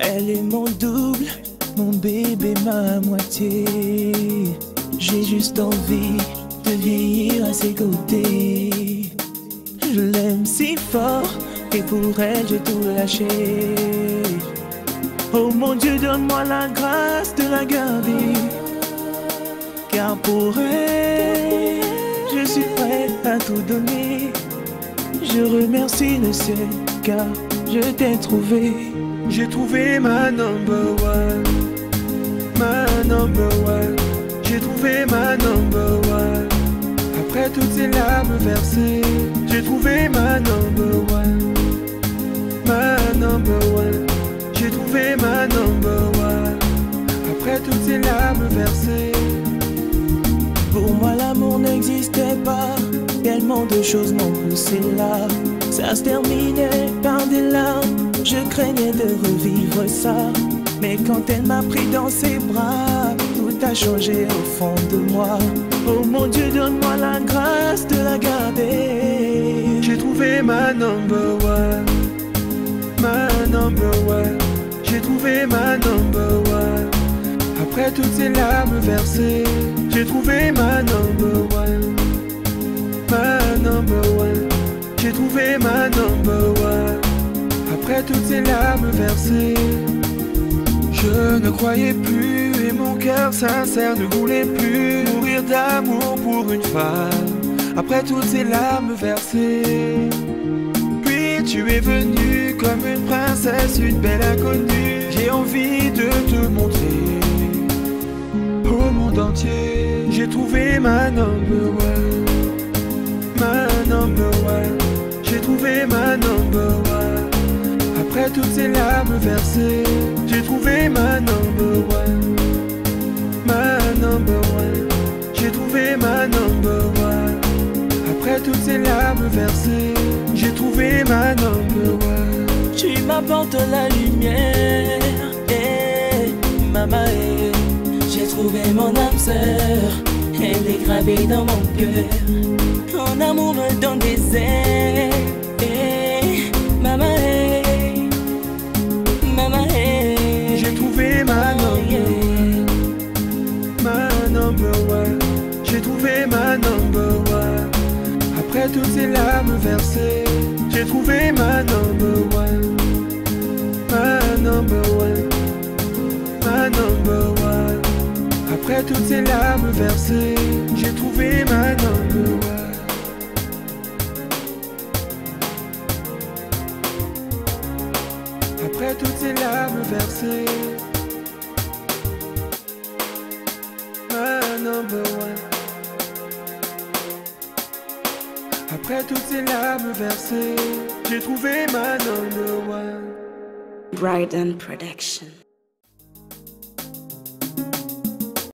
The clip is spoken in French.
Elle est mon double, mon bébé, ma moitié. J'ai juste envie de vieillir à ses côtés. Je l'aime si fort et pour elle j'ai tout lâché. Oh mon Dieu, donne-moi la grâce de la garder. Car pour elle, je suis prêt à tout donner. Je remercie le ciel car je t'ai trouvé. J'ai trouvé ma number one, ma number one. J'ai trouvé ma number one. Après toutes ces larmes versées, j'ai trouvé ma number one, ma number one. J'ai trouvé ma number one. Après toutes ces larmes versées. Pour moi l'amour n'existait pas Tellement de choses m'ont poussé là Ça se terminait par des larmes Je craignais de revivre ça. Mais quand elle m'a pris dans ses bras Tout a changé au fond de moi. Oh mon Dieu donne-moi la grâce de la garder. J'ai trouvé ma number one. Ma number one. J'ai trouvé ma number one. Après toutes ces larmes versées, j'ai trouvé ma number one. Toutes ces larmes versées, je ne croyais plus et mon cœur sincère ne voulait plus mourir d'amour pour une femme. Après toutes ces larmes versées, puis tu es venu comme une princesse, une belle inconnue. J'ai envie de te montrer au monde entier. J'ai trouvé ma number one, ma number one. J'ai trouvé ma number one. Après toutes ces larmes versées, j'ai trouvé ma number one, ma number. J'ai trouvé ma number. Après toutes ces larmes versées, j'ai trouvé ma number one. Tu m'apportes la lumière eh, Maman eh. J'ai trouvé mon âme sœur, elle est gravée dans mon cœur. Ton amour me donne des ailes. Eh, number one. J'ai trouvé ma number one. Après toutes ces larmes versées, j'ai trouvé ma number one, ma number one, ma number one. Après toutes ces larmes versées, j'ai trouvé ma number one. Après toutes ces larmes versées, Après toutes ces larmes versées, j'ai trouvé ma number one. Brighton Production.